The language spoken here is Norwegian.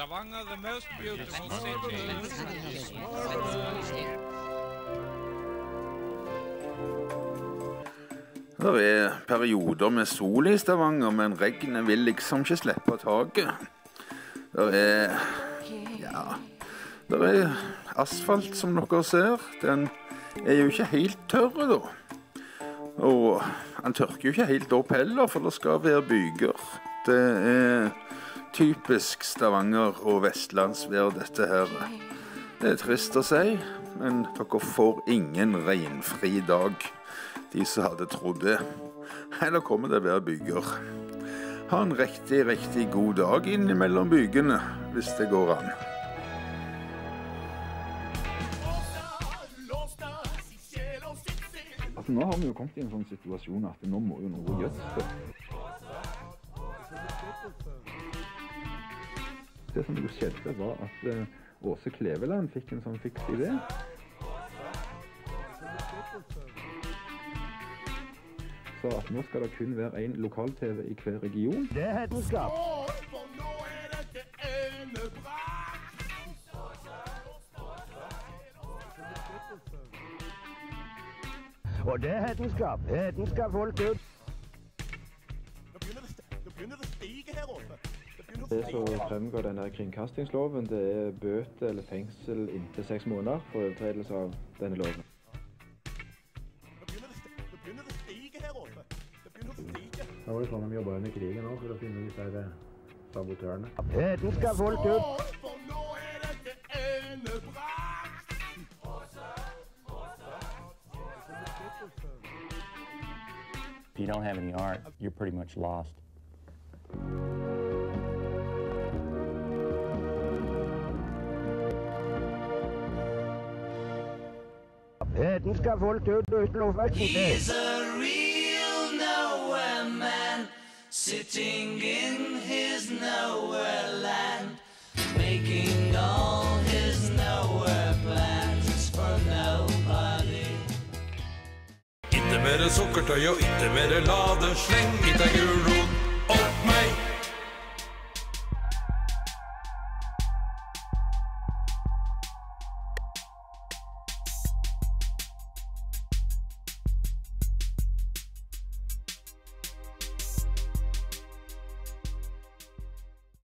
Stavanger, the most beautiful city. Det er perioder med sol i Stavanger, men regnet vil liksom ikke slippe taket. Det er ja Det er asfalt, som dere ser. Den er jo ikke helt tørr, da. Og han tørker jo ikke helt opp heller, for det skal være byger. Det er typisk Stavanger og vestlandsvær, dette her. Det er trist å si, men dere får ingen regnfri dag. De som hadde trodd det. Eller kommer det å være byger? Ha en riktig, riktig god dag innimellom bygene, hvis det går an. Altså, nå har vi jo kommet i en sånn situasjon at nå må jo noe gjøres. Det som skjedde, var at eh, Åse Kleveland fikk en sånn fiks idé. Så at nå skal det kun være én lokal-TV i hver region. Det er hedenskap. Og det er hedenskap. Hedenskap holdt ut. Det som fremgår denne kringkastingsloven, det er bøter eller fengsel inntil seks måneder for overtredelse av denne loven. Da var det sånn de jobba under krigen òg, for å finne disse her sabotørene. Nå skal folk ut. If you don't have any art, you're pretty much lost. Hedenskap folk ut uten lovverket. He's a real nowhere man, sitting in his nowhere land, making all his nowhere plans for nobody. Ikke mere sukkertøy og ikke mere ladesleng. Ikke gulrot